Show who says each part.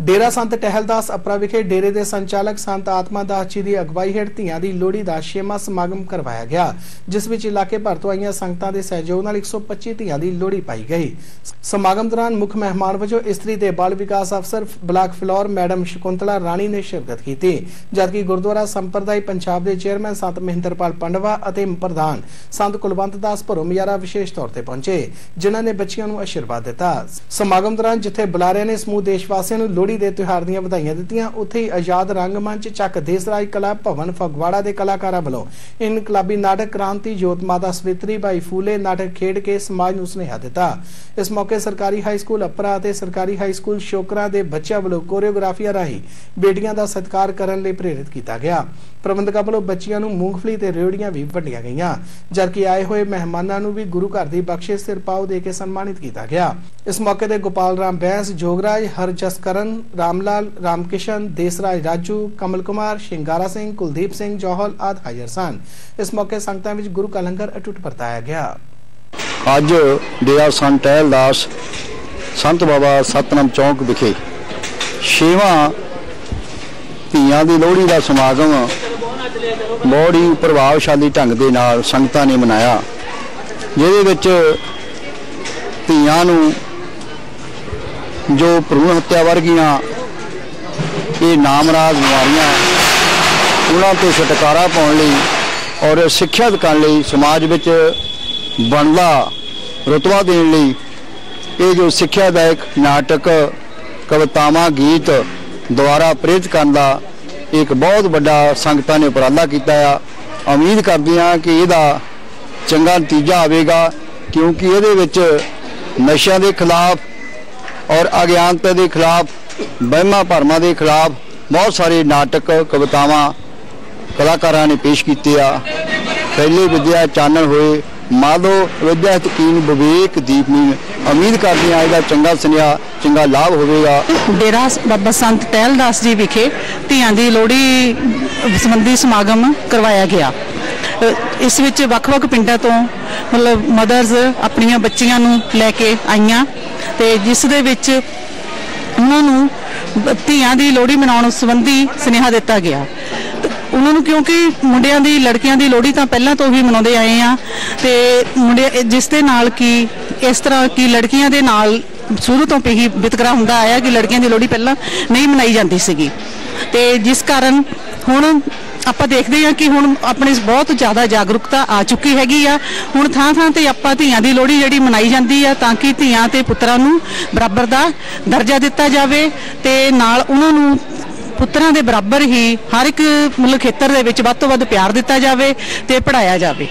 Speaker 1: ਡੇਰਾ ਸੰਤ ਟਹਿਲਦਾਸ ਅਪਰਾ ਵਿਖੇ ਡੇਰੇ ਦੇ ਸੰਚਾਲਕ ਸੰਤ ਆਤਮਾ ਦਾਸ ਜੀ ਦੀ ਅਗਵਾਈ ਹੇਠ ਧੀਆਂ ਦੀ ਲੋਹੜੀ ਦਾ ਛੇਵਾਂ ਸਮਾਗਮ ਕਰਵਾਇਆ ਗਿਆ, ਜਿਸ ਵਿੱਚ ਇਲਾਕੇ ਭਰ ਤੋਂ ਆਈਆਂ ਸੰਗਤਾਂ ਦੇ ਸਹਿਯੋਗ ਨਾਲ 125 ਧੀਆਂ ਦੀ ਲੋਹੜੀ ਪਾਈ ਗਈ। ਸਮਾਗਮ ਦੌਰਾਨ ਮੁੱਖ ਮਹਿਮਾਨ ਵਜੋਂ ਇਸਤਰੀ ਤੇ ਬਾਲ ਵਿਕਾਸ ਅਫਸਰ block floor madam Shakuntala Rani ਨੇ ਸ਼ਿਰਕਤ ਕੀਤੀ, ਜਦਕਿ ਗੁਰਦੁਆਰਾ ਸੰਪਰਦਾਇ ਪੰਜਾਬ ਦੇ ਚੇਅਰਮੈਨ ਸੰਤ ਮਹਿੰਦਰਪਾਲ ਪੰਡਵਾ ਅਤੇ ਪ੍ਰਧਾਨ ਸੰਤ ਕੁਲਵੰਤ ਦਾਸ ਭਰੋਮਿਆਰਾ ਵਿਸ਼ੇਸ਼ ਤੌਰ ਤੇ ਪਹੁੰਚੇ, ਜਿਨ੍ਹਾਂ ਨੇ ਬੱਚਿਆਂ ਨੂੰ ਆਸ਼ੀਰਵਾਦ ਦਿੱਤਾ। ਸਮਾਗਮ ਦੌਰਾਨ ਜਿੱਥੇ ਬੁਲਾਰਿਆਂ ਨੇ ਸਮੂਹ ਦੇਸ਼ ਵਾਸੀਆਂ ਨੂੰ ਲੋਹੜੀ ਦੇ ਤਿਉਹਾਰ ਦੀਆਂ ਵਧਾਈਆਂ ਦਿੱਤੀਆਂ। ਉੱਥੇ ਹੀ ਆਜ਼ਾਦ ਰੰਗਮੰਚ ਚੱਕ ਦੇਸਰਾਜ ਕਲਾ, ਭਵਨ ਫਗਵਾੜਾ ਦੇ ਕਲਾਕਾਰਾਂ ਵੱਲੋਂ ਇਨਕਲਾਬੀ ਨਾਟਕ ਕ੍ਰਾਂਤੀ ਜੋਤ ਮਾਤਾ ਸਵਿਤਰੀ ਬਾਈ ਫੂਲੇ ਨਾਟਕ ਖੇਡ ਕੇ ਸਮਾਜ ਨੂੰ ਸੁਨੇਹਾ ਦਿੱਤਾ। ਇਸ ਮੌਕੇ ਸਰਕਾਰੀ ਹਾਈ ਸਕੂਲ ਅਪਰਾ ਅਤੇ ਸਰਕਾਰੀ ਹਾਈ ਸਕੂਲ ਸ਼ੋਕਰਾ ਦੇ ਬੱਚਿਆਂ ਵੱਲੋਂ ਕੋਰੀਓਗ੍ਰਾਫੀਆਂ ਰਾਹੀਂ ਬੇਟੀਆਂ ਦਾ ਸਤਿਕਾਰ ਕਰਨ ਲਈ ਪ੍ਰੇਰਿਤ ਕੀਤਾ ਗਿਆ। ਪ੍ਰਬੰਧਕਾਂ ਵੱਲੋਂ ਬੱਚਿਆਂ ਨੂੰ ਮੂੰਗਫਲੀ ਤੇ ਰੇਵੜੀਆਂ ਵੀ ਵੰਡੀਆਂ ਗਈਆਂ। ਜਦਕਿ ਆਏ ਹੋਏ ਮਹਿਮਾਨਾਂ ਨੂੰ ਵੀ ਗੁਰੂ ਘਰ ਦੀ ਬਖਸ਼ਿਸ਼ ਸਿਰਪਾਓ ਦੇ ਕੇ ਸਨਮਾਨਿਤ ਕੀਤਾ ਗਿਆ। ਇਸ ਮੌਕੇ ਤੇ ਗੋਪਾਲ ਰਾਮ ਬੈਂਸ, ਜੋਗਰਾਜ, ਹਰਜਸਕਰਨ ਰਾਮਲਾਲ, ਰਾਮਕਿਸ਼ਨ, ਦੇਸਰਾਜ ਰਾਜੂ, ਕਮਲ ਕੁਮਾਰ, ਸ਼ਿੰਗਾਰਾ ਸਿੰਘ, ਕੁਲਦੀਪ ਸਿੰਘ ਜੋਹਲ ਆਦ ਹਾਜ਼ਰ ਸਨ। ਇਸ ਮੌਕੇ ਸੰਗਤਾਂ ਵਿੱਚ ਗੁਰੂ ਕਾ ਲੰਗਰ ਅਟੁੱਟ ਵਰਤਾਇਆ ਗਿਆ।
Speaker 2: ਅੱਜ ਡੇਰਾ ਸੰਤ ਦਾਸ ਸੰਤ ਬਾਬਾ ਸਤਨਾਮ ਚੌਂਕ ਵਿਖੇ ਛੇਵਾਂ ਧੀਆਂ ਦੀ ਲੋਹੜੀ ਦਾ ਸਮਾਗਮ ਬੜੀ ਪ੍ਰਭਾਵਸ਼ਾਲੀ ਢੰਗ ਦੇ ਨਾਲ ਸੰਗਤਾਂ ਨੇ ਮਨਾਇਆ। ਜਿਹਦੇ ਵਿੱਚ ਧੀਆਂ ਨੂੰ ਜੋ ਭਰੂਣ ਹੱਤਿਆ ਵਰਗੀਆਂ ਇਹ ਨਾਮਰਾਜ ਬਿਮਾਰੀਆਂ ਉਹਨਾਂ ਤੋਂ ਛੁਟਕਾਰਾ ਪਾਉਣ ਲਈ ਔਰ ਸਿੱਖਿਆ ਕਰਨ ਲਈ ਸਮਾਜ ਵਿੱਚ ਬਣਦਾ ਰਤਵਾ ਦੇਣ ਲਈ ਇਹ ਜੋ ਸਿੱਖਿਆਦਾਇਕ ਨਾਟਕ, ਕਵਿਤਾਵਾਂ, ਗੀਤ ਦੁਆਰਾ ਪ੍ਰੇਰਿਤ ਕਰਨ ਦਾ ਇੱਕ ਬਹੁਤ ਵੱਡਾ ਸੰਗਤਾਂ ਨੇ ਉਪਰਾਲਾ ਕੀਤਾ ਆ। ਉਮੀਦ ਕਰਦੇ ਹਾਂ ਕਿ ਇਹਦਾ ਚੰਗਾ ਨਤੀਜਾ ਆਵੇਗਾ ਕਿਉਂਕਿ ਇਹਦੇ ਵਿੱਚ ਨਸ਼ਿਆਂ ਦੇ ਖਿਲਾਫ ਔਰ ਅਗਿਆਨਤਾ ਦੇ ਖਿਲਾਫ, ਵਹਿਮਾਂ ਭਰਮਾਂ ਦੇ ਖਿਲਾਫ ਬਹੁਤ ਸਾਰੇ ਨਾਟਕ, ਕਵਿਤਾਵਾਂ ਕਲਾਕਾਰਾਂ ਨੇ ਪੇਸ਼ ਕੀਤੇ ਆ। ਪਹਿਲੇ ਵਿਦਿਆ ਚਾਨਣ ਹੋਏ, ਮਾਧੋ ਵਿਦਿਆ ਤਕੀਨ ਵਿਵੇਕ ਦੀਪਨੀ ਉਮੀਦ ਕਰਦੇ ਆ ਇਹਦਾ ਚੰਗਾ ਸੁਨੇਹਾ, ਚੰਗਾ ਲਾਭ ਹੋਵੇਗਾ।
Speaker 3: ਡੇਰਾ ਬਾਬਾ ਸੰਤ ਟਹਿਲਦਾਸ ਜੀ ਵਿਖੇ ਧੀਆਂ ਦੀ ਲੋਹੜੀ ਸੰਬੰਧੀ ਸਮਾਗਮ ਕਰਵਾਇਆ ਗਿਆ। ਇਸ ਵਿੱਚ ਵੱਖ-ਵੱਖ ਪਿੰਡਾਂ ਤੋਂ ਮਤਲਬ ਮਦਰਜ਼ ਆਪਣੀਆਂ ਬੱਚੀਆਂ ਨੂੰ ਲੈ ਕੇ ਆਈਆਂ। ਤੇ ਜਿਸ ਦੇ ਵਿੱਚ ਉਹਨਾਂ ਨੂੰ ਧੀਆਂ ਦੀ ਲੋਹੜੀ ਮਨਾਉਣ ਸੰਬੰਧੀ ਸੁਨੇਹਾ ਦਿੱਤਾ ਗਿਆ। ਉਹਨਾਂ ਨੂੰ ਕਿਉਂਕਿ ਮੁੰਡਿਆਂ ਦੀ, ਲੜਕੀਆਂ ਦੀ ਲੋਹੜੀ ਤਾਂ ਪਹਿਲਾਂ ਤੋਂ ਹੀ ਮਨਾਉਂਦੇ ਆਏ ਆ ਤੇ ਮੁੰਡੇ ਜਿਸ ਦੇ ਨਾਲ ਕੀ, ਇਸ ਤਰ੍ਹਾਂ ਕੀ ਲੜਕੀਆਂ ਦੇ ਨਾਲ ਸ਼ੁਰੂ ਤੋਂ ਹੀ ਵਿਤਕਰਾ ਹੁੰਦਾ ਆਇਆ ਕਿ ਲੜਕੀਆਂ ਦੀ ਲੋਹੜੀ ਪਹਿਲਾਂ ਨਹੀਂ ਮਨਾਈ ਜਾਂਦੀ ਸੀਗੀ। ਤੇ ਜਿਸ ਕਾਰਨ ਹੁਣ ਆਪਾਂ ਦੇਖਦੇ ਹਾਂ ਕਿ ਹੁਣ ਆਪਣੇ ਬਹੁਤ ਜ਼ਿਆਦਾ ਜਾਗਰੂਕਤਾ ਆ ਚੁੱਕੀ ਹੈਗੀ ਆ। ਹੁਣ ਥਾਂ ਥਾਂ ਤੇ ਆਪਾਂ ਧੀਆਂ ਦੀ ਲੋਹੜੀ ਜਿਹੜੀ ਮਨਾਈ ਜਾਂਦੀ ਆ, ਤਾਂ ਕਿ ਧੀਆਂ ਤੇ ਪੁੱਤਰਾਂ ਨੂੰ ਬਰਾਬਰ ਦਾ ਦਰਜਾ ਦਿੱਤਾ ਜਾਵੇ ਤੇ ਨਾਲ ਉਹਨਾਂ ਨੂੰ ਪੁੱਤਰਾਂ ਦੇ ਬਰਾਬਰ ਹੀ ਹਰ ਇੱਕ ਮਤਲਬ ਖੇਤਰ ਦੇ ਵਿੱਚ ਵੱਧ ਤੋਂ ਵੱਧ ਪਿਆਰ ਦਿੱਤਾ ਜਾਵੇ ਤੇ ਪੜਾਇਆ ਜਾਵੇ।